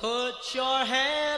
Put your hand